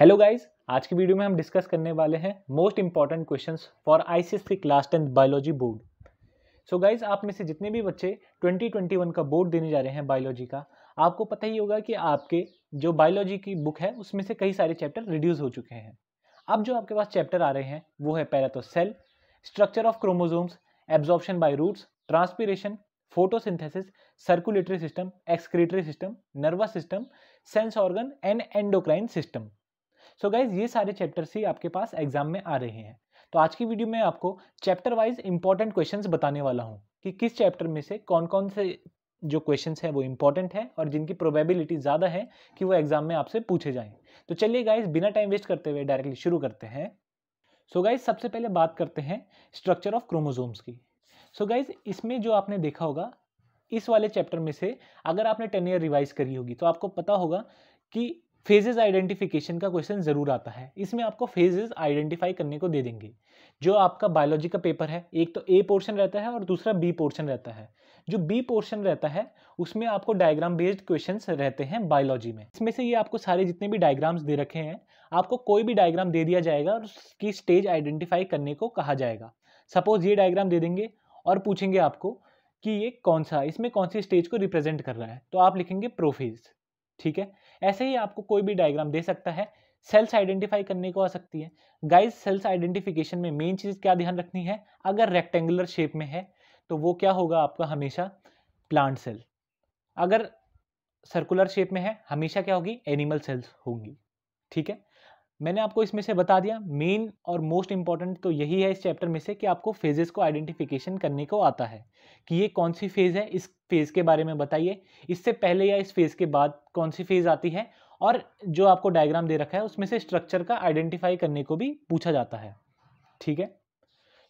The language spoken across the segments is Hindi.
हेलो गाइस आज की वीडियो में हम डिस्कस करने वाले हैं most important questions for ICSE class tenth biology board so guys आप में से जितने भी बच्चे 2021 का बोर्ड देने जा रहे हैं बायोलॉजी का, आपको पता ही होगा कि आपके जो बायोलॉजी की बुक है, उसमें से कई सारे चैप्टर रिड्यूस हो चुके हैं। अब जो आपके पास चैप्टर आ रहे हैं, वो है पहला तो cell structure of chromosomes absorption by roots transpiration photosynthesis circulatory system excretory system nervous system sense organ and endocrine system so guys ये सारे चैप्टर्स ही आपके पास एग्ज़ाम में आ रहे हैं। तो आज की वीडियो में आपको चैप्टर वाइज इंपॉर्टेंट क्वेश्चंस बताने वाला हूँ कि किस चैप्टर में से कौन कौन से जो क्वेश्चंस हैं वो इंपॉर्टेंट है और जिनकी प्रोबेबिलिटी ज़्यादा है कि वो एग्ज़ाम में आपसे पूछे जाएँ। तो चलिए गाइज़ बिना टाइम वेस्ट करते हुए डायरेक्टली शुरू करते हैं। सो so गाइज़ सबसे पहले बात करते हैं स्ट्रक्चर ऑफ़ क्रोमोजोम्स की। सो so गाइज़ इसमें जो आपने देखा होगा, इस वाले चैप्टर में से अगर आपने टेन ईयर रिवाइज करी होगी तो आपको पता होगा कि फेजेस आइडेंटिफिकेशन का क्वेश्चन ज़रूर आता है। इसमें आपको फेजेस आइडेंटिफाई करने को दे देंगे। जो आपका बायोलॉजी का पेपर है, एक तो ए पोर्शन रहता है और दूसरा बी पोर्शन रहता है। जो बी पोर्शन रहता है, उसमें आपको डायग्राम बेस्ड क्वेश्चन रहते हैं बायोलॉजी में। इसमें से ये आपको सारे जितने भी डायग्राम्स दे रखे हैं, आपको कोई भी डायग्राम दे दिया जाएगा और उसकी स्टेज आइडेंटिफाई करने को कहा जाएगा। सपोज़ ये डायग्राम दे देंगे और पूछेंगे आपको कि ये कौन सा, इसमें कौन सी स्टेज को रिप्रेजेंट कर रहा है। तो आप लिखेंगे प्रोफेज ठीक है? ऐसे ही आपको कोई भी डायग्राम दे सकता है। सेल्स आइडेंटिफाई करने को आ सकती है। गाइस सेल्स आइडेंटिफिकेशन में मेन चीज़ क्या ध्यान रखनी है? अगर रेक्टेंगुलर शेप में है तो वो क्या होगा आपका हमेशा? प्लांट सेल अगर सर्कुलर शेप में है, हमेशा क्या होगी? एनिमल सेल्स होंगी। ठीक है? मैंने आपको इसमें से बता दिया मेन और मोस्ट इंपॉर्टेंट तो यही है इस चैप्टर में से कि आपको फेजेस को आइडेंटिफिकेशन करने को आता है कि ये कौन सी फ़ेज़ है, इस फ़ेज़ के बारे में बताइए। इससे पहले या इस फ़ेज़ के बाद कौन सी फ़ेज़ आती है और जो आपको डायग्राम दे रखा है, उसमें से स्ट्रक्चर का आइडेंटिफाई करने को भी पूछा जाता है। ठीक है?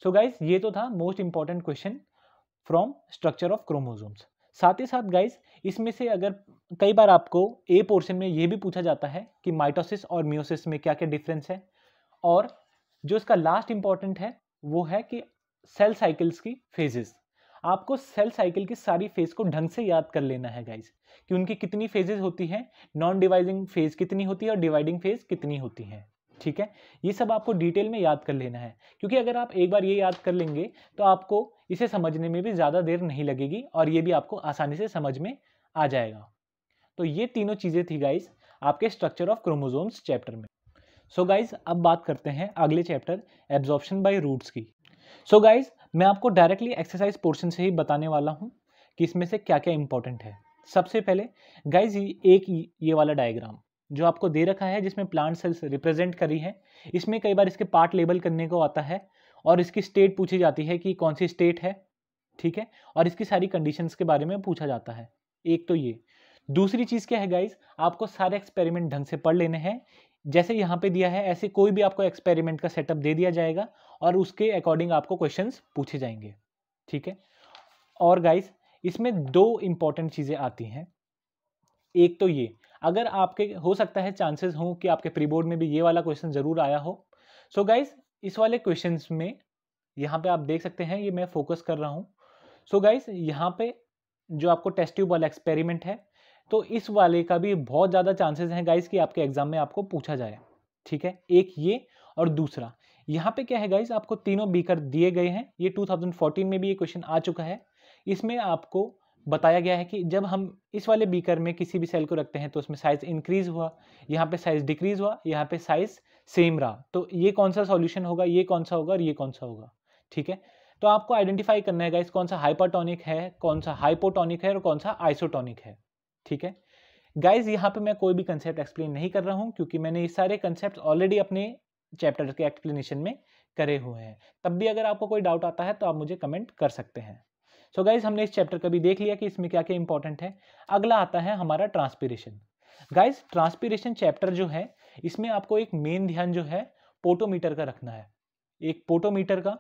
सो so गाइज़ ये तो था most important question from structure of chromosomes साथ ही साथ गाइज़ इसमें से अगर कई बार आपको ए पोर्शन में ये भी पूछा जाता है कि माइटोसिस और मियोसिस में क्या क्या डिफरेंस है और जो इसका लास्ट इंपॉर्टेंट है, वो है कि सेल साइकिल्स की फेजेस आपको सेल साइकिल की सारी फ़ेज़ को ढंग से याद कर लेना है गाइज़ कि उनकी कितनी फेजेस होती हैं नॉन डिवाइडिंग फ़ेज़ कितनी होती है और डिवाइडिंग फ़ेज़ कितनी होती है। ठीक है? ये सब आपको डिटेल में याद कर लेना है। क्योंकि अगर आप एक बार ये याद कर लेंगे तो आपको इसे समझने में भी ज़्यादा देर नहीं लगेगी और ये भी आपको आसानी से समझ में आ जाएगा। तो ये तीनों चीज़ें थी गाइज़ आपके स्ट्रक्चर ऑफ़ क्रोमोजोम्स चैप्टर में। सो so गाइज़ अब बात करते हैं अगले चैप्टर एब्जॉर्प्शन बाय रूट्स की। सो so गाइज़ मैं आपको डायरेक्टली एक्सरसाइज पोर्शन से ही बताने वाला हूँ कि इसमें से क्या क्या इंपॉर्टेंट है। सबसे पहले गाइज़ एक ये वाला डायग्राम जो आपको दे रखा है, जिसमें प्लांट सेल्स रिप्रेजेंट करी है, इसमें कई बार इसके पार्ट लेबल करने को आता है और इसकी स्टेट पूछी जाती है कि कौन सी स्टेट है, ठीक है? और इसकी सारी कंडीशंस के बारे में पूछा जाता है। एक तो ये। दूसरी चीज़ क्या है गाइज़ आपको सारे एक्सपेरिमेंट ढंग से पढ़ लेने हैं। जैसे यहाँ पे दिया है, ऐसे कोई भी आपको एक्सपेरिमेंट का सेटअप दे दिया जाएगा और उसके अकॉर्डिंग आपको क्वेश्चंस पूछे जाएँगे, ठीक है? और गाइज़ इसमें दो इंपॉर्टेंट चीज़ें आती हैं। एक तो ये, अगर आपके, हो सकता है चांसेस हों कि आपके प्री बोर्ड में भी ये वाला क्वेश्चन ज़रूर आया हो। सो so गाइज़ इस वाले क्वेश्चन में, यहाँ पे आप देख सकते हैं, ये मैं फोकस कर रहा हूँ। सो गाइज़ यहाँ पे जो आपको टेस्ट ट्यूब वाला एक्सपेरिमेंट है तो इस वाले का भी बहुत ज़्यादा चांसेस हैं गाइज़ कि आपके एग्ज़ाम में आपको पूछा जाए। ठीक है? एक ये और दूसरा। यहाँ पे क्या है गाइज़ आपको तीनों बीकर दिए गए हैं। ये 2014 में भी ये क्वेश्चन आ चुका है। इसमें आपको बताया गया है कि जब हम इस वाले बीकर में किसी भी सेल को रखते हैं तो उसमें साइज़ इंक्रीज हुआ, यहाँ पे साइज़ डिक्रीज हुआ, यहाँ पे साइज़ सेम रहा। तो ये कौन सा सॉल्यूशन होगा, ये कौन सा होगा और ये कौन सा होगा, ठीक है? तो आपको आइडेंटिफाई करना है गाइस कौन सा हाइपरटोनिक है, कौन सा हाइपोटोनिक है और कौन सा आइसोटोनिक है, ठीक है? गाइज़ यहाँ पे मैं कोई भी कंसेप्ट एक्सप्लेन नहीं कर रहा हूँ, क्योंकि मैंने ये सारे कंसेप्ट ऑलरेडी अपने चैप्टर के एक्सप्लेनेशन में करे हुए हैं। तब भी अगर आपको कोई डाउट आता है तो आप मुझे कमेंट कर सकते हैं। सो so गाइज़ हमने इस चैप्टर का भी देख लिया कि इसमें क्या क्या इंपॉर्टेंट है? अगला आता है हमारा ट्रांसपीरेशन गाइज़ ट्रांसपीरेशन चैप्टर जो है, इसमें आपको एक मेन ध्यान जो है पोटोमीटर का रखना है। एक पोटोमीटर का,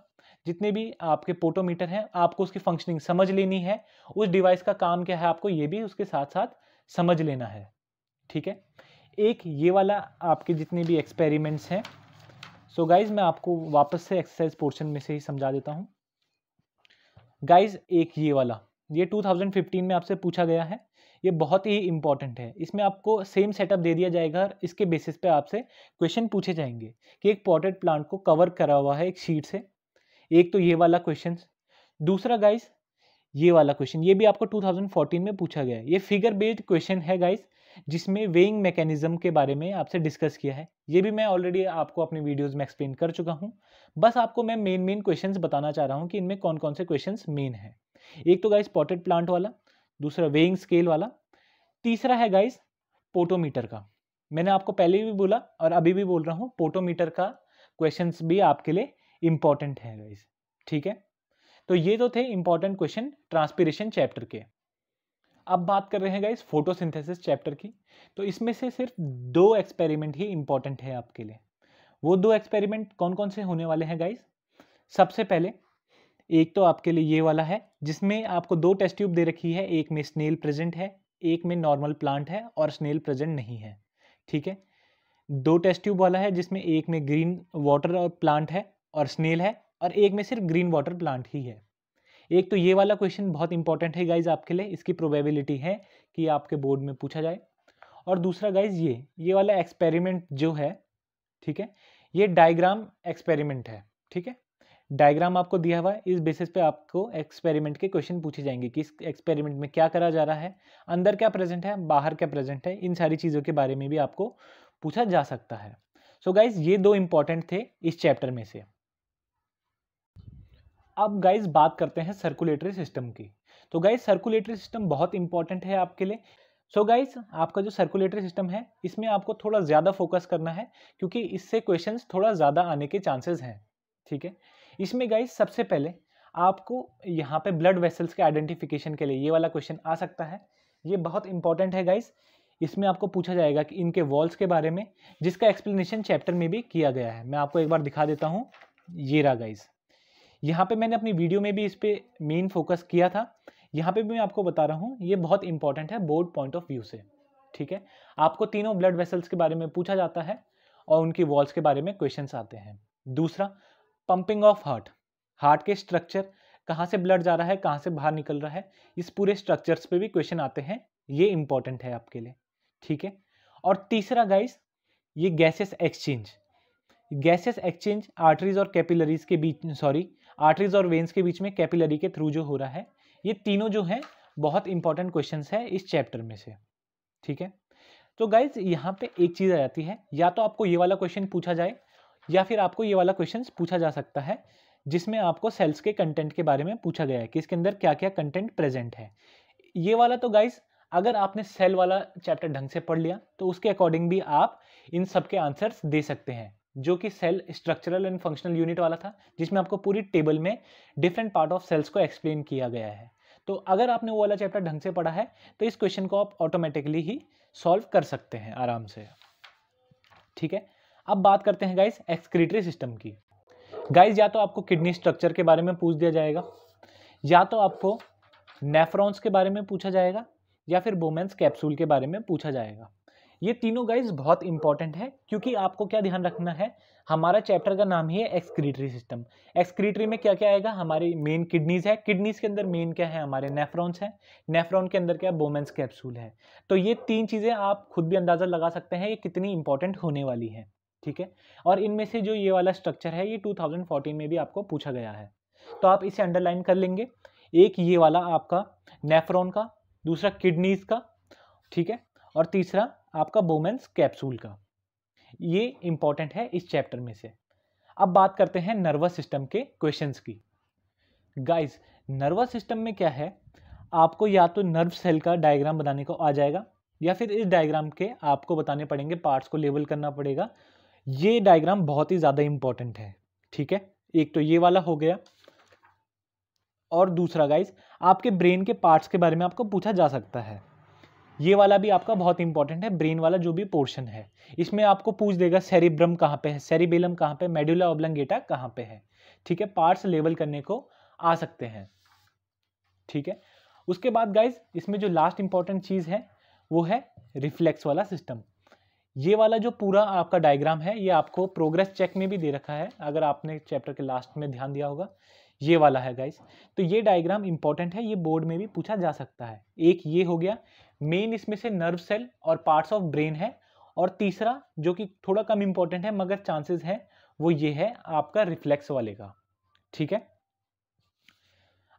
जितने भी आपके पोटोमीटर हैं, आपको उसकी फंक्शनिंग समझ लेनी है। उस डिवाइस का काम क्या है आपको? ये भी उसके साथ साथ समझ लेना है। ठीक है? एक ये वाला आपके जितने भी एक्सपेरिमेंट्स हैं। सो गाइज़ मैं आपको वापस से एक्सरसाइज पोर्शन में से ही समझा देता हूँ। गाइज़ एक ये वाला। ये 2015 में आपसे पूछा गया है। ये बहुत ही इंपॉर्टेंट है। इसमें आपको सेम सेटअप दे दिया जाएगा और इसके बेसिस पे आपसे क्वेश्चन पूछे जाएँगे कि एक पॉटेड प्लांट को कवर करा हुआ है एक शीट से। एक तो ये वाला क्वेश्चन दूसरा गाइज़ ये वाला क्वेश्चन ये भी आपको 2014 में पूछा गया है। ये फिगर बेस्ड क्वेश्चन है गाइस जिसमें वेइंग मैकेनिज्म के बारे में आपसे डिस्कस किया है। ये भी मैं ऑलरेडी आपको अपनी वीडियोस में एक्सप्लेन कर चुका हूँ। बस आपको मैं मेन मेन क्वेश्चंस बताना चाह रहा हूँ कि इनमें कौन कौन से क्वेश्चंस मेन है। एक तो गाइस पॉटेड प्लांट वाला, दूसरा वेइंग स्केल वाला, तीसरा है गाइस पोटोमीटर का। मैंने आपको पहले भी बोला और अभी भी बोल रहा हूँ पोटोमीटर का क्वेश्चन भी आपके लिए इंपॉर्टेंट है गाइस ठीक है? तो ये तो थे इंपॉर्टेंट क्वेश्चन ट्रांसपीरेशन चैप्टर के। अब बात कर रहे हैं गाइस फोटोसिंथेसिस चैप्टर की। तो इसमें से सिर्फ़ दो एक्सपेरिमेंट ही इंपॉर्टेंट है आपके लिए। वो दो एक्सपेरिमेंट कौन कौन से होने वाले हैं गाइस सबसे पहले, एक तो आपके लिए ये वाला है, जिसमें आपको दो टेस्ट ट्यूब दे रखी है, एक में स्नेल प्रेजेंट है, एक में नॉर्मल प्लांट है और स्नेल प्रेजेंट नहीं है। ठीक है? दो टेस्ट ट्यूब वाला है, जिसमें एक में ग्रीन वाटर और प्लांट है और स्नेल है और एक में सिर्फ़ ग्रीन वाटर प्लांट ही है। एक तो ये वाला क्वेश्चन बहुत इंपॉर्टेंट है गाइज़ आपके लिए, इसकी प्रोबेबिलिटी है कि आपके बोर्ड में पूछा जाए। और दूसरा गाइज़ ये ये वाला एक्सपेरिमेंट जो है, ठीक है, ये डायग्राम एक्सपेरिमेंट है, ठीक है? डायग्राम आपको दिया हुआ है, इस बेसिस पे आपको एक्सपेरिमेंट के क्वेश्चन पूछे जाएँगे कि इस एक्सपेरिमेंट में क्या करा जा रहा है, अंदर क्या प्रेजेंट है, बाहर क्या प्रेजेंट है, इन सारी चीज़ों के बारे में भी आपको पूछा जा सकता है। सो so गाइज़ ये दो इंपॉर्टेंट थे इस चैप्टर में से। अब गाइज़ बात करते हैं सर्कुलेटरी सिस्टम की। तो गाइज़ सर्कुलेटरी सिस्टम बहुत इंपॉर्टेंट है आपके लिए। सो so गाइज़ आपका जो सर्कुलेटरी सिस्टम है, इसमें आपको थोड़ा ज़्यादा फोकस करना है, क्योंकि इससे क्वेश्चंस थोड़ा ज़्यादा आने के चांसेस हैं, ठीक है? इसमें गाइज़ सबसे पहले आपको यहाँ पे ब्लड वेसल्स के आइडेंटिफिकेशन के लिए ये वाला क्वेश्चन आ सकता है। ये बहुत इंपॉर्टेंट है गाइज़ इसमें आपको पूछा जाएगा कि इनके वॉल्स के बारे में, जिसका एक्सप्लेनेशन चैप्टर में भी किया गया है। मैं आपको एक बार दिखा देता हूँ। ये रहा गाइज़ यहाँ पे मैंने अपनी वीडियो में भी इस पर मेन फोकस किया था। यहाँ पे भी मैं आपको बता रहा हूँ, ये बहुत इंपॉर्टेंट है बोर्ड पॉइंट ऑफ़ व्यू से, ठीक है? आपको तीनों ब्लड वेसल्स के बारे में पूछा जाता है और उनकी वॉल्स के बारे में क्वेश्चन आते हैं। दूसरा पंपिंग ऑफ़ हार्ट हार्ट के स्ट्रक्चर कहाँ से ब्लड जा रहा है, कहाँ से बाहर निकल रहा है, इस पूरे स्ट्रक्चर्स पे भी क्वेश्चन आते हैं, ये इंपॉर्टेंट है आपके लिए, ठीक है? और तीसरा गाइस ये gases exchange gases exchange arteries और कैपिलरीज के बीच सॉरी आर्टरीज और वेन्स के बीच में कैपिलरी के थ्रू जो हो रहा है, ये तीनों जो हैं, बहुत इंपॉर्टेंट क्वेश्चन है इस चैप्टर में से। ठीक है? तो गाइज़ यहाँ पे एक चीज़ आ जाती है, या तो आपको ये वाला क्वेश्चन पूछा जाए, या फिर आपको ये वाला क्वेश्चन पूछा जा सकता है, जिसमें आपको सेल्स के कंटेंट के बारे में पूछा गया है कि इसके अंदर क्या क्या कंटेंट प्रेजेंट है। ये वाला तो गाइज़ अगर आपने सेल वाला चैप्टर ढंग से पढ़ लिया तो उसके अकॉर्डिंग भी आप इन सब के आंसर्स दे सकते हैं। जो कि cell structural and functional unit वाला था, जिसमें आपको पूरी टेबल में डिफरेंट पार्ट ऑफ़ सेल्स को एक्सप्लेन किया गया है। तो अगर आपने वो वाला चैप्टर ढंग से पढ़ा है तो इस क्वेश्चन को आप ऑटोमेटिकली ही सॉल्व कर सकते हैं आराम से। ठीक है? अब बात करते हैं गाइस एक्सक्रीटरी सिस्टम की। गाइस या तो आपको किडनी स्ट्रक्चर के बारे में पूछ दिया जाएगा, या तो आपको नेफ्रॉन्स के बारे में पूछा जाएगा, या फिर बोमेंस कैप्सूल के बारे में पूछा जाएगा। ये तीनों गाइज़ बहुत इंपॉर्टेंट है, क्योंकि आपको क्या ध्यान रखना है, हमारा चैप्टर का नाम ही है एक्सक्रीटरी सिस्टम एक्सक्रीटरी में क्या क्या आएगा? हमारी मेन किडनीज है। किडनीज के अंदर मेन क्या है? हमारे नेफ्रॉन्स है। नेफ्रॉन के अंदर क्या? बोमेंस कैप्सूल है। तो ये तीन चीज़ें आप खुद भी अंदाज़ा लगा सकते हैं, ये कितनी इंपॉर्टेंट होने वाली है। ठीक है? और इनमें से जो ये वाला स्ट्रक्चर है, ये 2014 में भी आपको पूछा गया है। तो आप इसे अंडरलाइन कर लेंगे। एक ये वाला आपका नेफ्रॉन का, दूसरा किडनीज का। ठीक है? और तीसरा, आपका बोमेंस कैप्सूल का। ये इंपॉर्टेंट है इस चैप्टर में से। अब बात करते हैं नर्वस सिस्टम के क्वेश्चंस की। गाइस नर्वस सिस्टम में क्या है? आपको या तो नर्व सेल का डायग्राम बनाने को आ जाएगा, या फिर इस डायग्राम के आपको बताने पड़ेंगे पार्ट्स को लेबल करना पड़ेगा। ये डायग्राम बहुत ही ज़्यादा इंपॉर्टेंट है, ठीक है? एक तो ये वाला हो गया। और दूसरा गाइज़ आपके ब्रेन के पार्ट्स के बारे में आपको पूछा जा सकता है। ये वाला भी आपका बहुत इंपॉर्टेंट है ब्रेन वाला जो भी पोर्शन है। इसमें आपको पूछ देगा सेरिब्रम कहाँ पे है सेरिबेलम कहाँ पे मेडुला ओब्लंगेटा कहाँ पे है। ठीक है पार्ट्स लेवल करने को आ सकते हैं। ठीक है? उसके बाद गाइज़ इसमें जो लास्ट इंपॉर्टेंट चीज़ है, वो है रिफ्लेक्स वाला सिस्टम ये वाला जो पूरा आपका डायग्राम है, ये आपको प्रोग्रेस चेक में भी दे रखा है, अगर आपने चैप्टर के लास्ट में ध्यान दिया होगा। ये वाला है गाइस तो ये डायग्राम इंपॉर्टेंट है, ये बोर्ड में भी पूछा जा सकता है। एक ये हो गया मेन इसमें से नर्व सेल और पार्ट्स ऑफ़ ब्रेन है और तीसरा, जो कि थोड़ा कम इंपॉर्टेंट है, मगर चांसेस है, वो ये है आपका रिफ्लेक्स वाले का। ठीक है?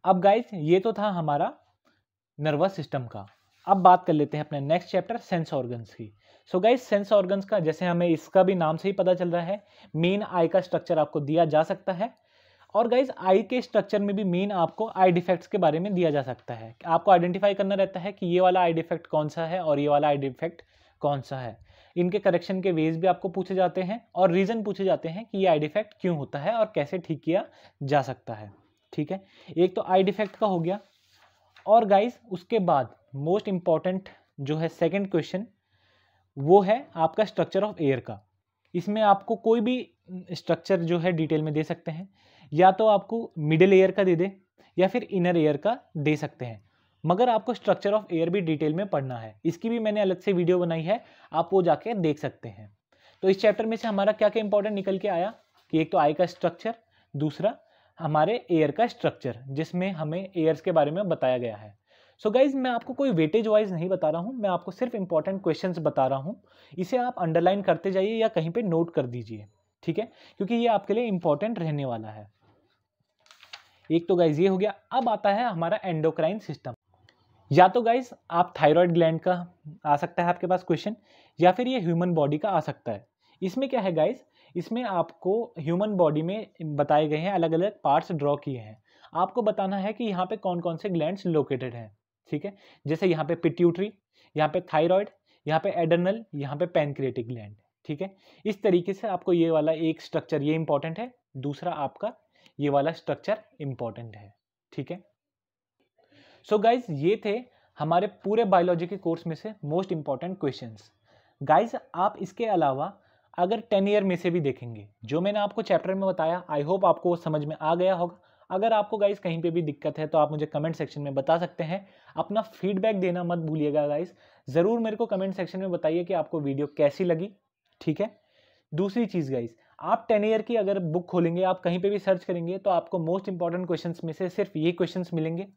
अब गाइस ये तो था हमारा नर्वस सिस्टम का। अब बात कर लेते हैं अपने नेक्स्ट चैप्टर सेंस ऑर्गन्स की। सो गाइस सेंस ऑर्गन्स का, जैसे हमें इसका भी नाम से ही पता चल रहा है मेन आई का स्ट्रक्चर आपको दिया जा सकता है। और गाइज़ आई के स्ट्रक्चर में भी मेन आपको आई डिफेक्ट्स के बारे में दिया जा सकता है। आपको आइडेंटिफाई करना रहता है कि ये वाला आई डिफेक्ट कौन सा है और ये वाला आई डिफेक्ट कौन सा है। इनके करेक्शन के वेज भी आपको पूछे जाते हैं और रीज़न पूछे जाते हैं कि ये आई डिफेक्ट क्यों होता है और कैसे ठीक किया जा सकता है। ठीक है? एक तो आई डिफेक्ट का हो गया। और गाइज़ उसके बाद मोस्ट इंपॉर्टेंट जो है सेकेंड क्वेश्चन वो है आपका स्ट्रक्चर ऑफ़ एयर का। इसमें आपको कोई भी स्ट्रक्चर जो है डिटेल में दे सकते हैं। या तो आपको मिडिल एयर का दे दे, या फिर इनर एयर का दे सकते हैं। मगर आपको स्ट्रक्चर ऑफ़ एयर भी डिटेल में पढ़ना है। इसकी भी मैंने अलग से वीडियो बनाई है, आप वो जाके देख सकते हैं। तो इस चैप्टर में से हमारा क्या क्या इंपॉर्टेंट निकल के आया? कि एक तो आई का स्ट्रक्चर दूसरा हमारे एयर का स्ट्रक्चर जिसमें हमें एयर्स के बारे में बताया गया है। सो so गाइज़ मैं आपको कोई वेटेज वाइज नहीं बता रहा हूँ, मैं आपको सिर्फ़ इंपॉर्टेंट क्वेश्चंस बता रहा हूँ। इसे आप अंडरलाइन करते जाइए या कहीं पे नोट कर दीजिए, ठीक है? क्योंकि ये आपके लिए इंपॉर्टेंट रहने वाला है। एक तो गाइज़ ये हो गया, अब आता है हमारा एंडोक्राइन सिस्टम या तो गाइज़ आप थायराइड ग्लैंड का आ सकता है आपके पास क्वेश्चन या फिर ये ह्यूमन बॉडी का आ सकता है। इसमें क्या है गाइज़ इसमें आपको ह्यूमन बॉडी में बताए गए हैं अलग अलग पार्ट्स ड्रॉ किए हैं। आपको बताना है कि यहाँ पे कौन कौन से ग्लैंड्स लोकेटेड हैं, ठीक है? जैसे यहाँ पे पिट्यूटरी यहाँ पे थायराइड यहाँ पे एडर्नल यहाँ पे पैनक्रिएटिक ग्लैंड ठीक है? इस तरीके से आपको ये वाला एक स्ट्रक्चर ये इंपॉर्टेंट है। दूसरा आपका ये वाला स्ट्रक्चर इंपॉर्टेंट है, ठीक है? सो so गाइज़ ये थे हमारे पूरे बायोलॉजी के कोर्स में से मोस्ट इंपॉर्टेंट क्वेश्चंस गाइज़ आप इसके अलावा अगर टेन ईयर में से भी देखेंगे, जो मैंने आपको चैप्टर में बताया आई होप आपको वो समझ में आ गया होगा। अगर आपको गाइज़ कहीं पे भी दिक्कत है तो आप मुझे कमेंट सेक्शन में बता सकते हैं। अपना फीडबैक देना मत भूलिएगा गाइज़ ज़रूर मेरे को कमेंट सेक्शन में बताइए कि आपको वीडियो कैसी लगी, ठीक है? दूसरी चीज़ गाइज़ आप टेन ईयर की अगर बुक खोलेंगे, आप कहीं पे भी सर्च करेंगे तो आपको मोस्ट इंपॉर्टेंट क्वेश्चंस में से सिर्फ़ ये क्वेश्चंस मिलेंगे।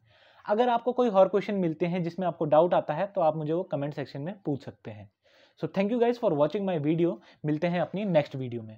अगर आपको कोई और क्वेश्चन मिलते हैं जिसमें आपको डाउट आता है तो आप मुझे वो कमेंट सेक्शन में पूछ सकते हैं। So thank you guys for watching my video मिलते हैं अपनी नेक्स्ट वीडियो में।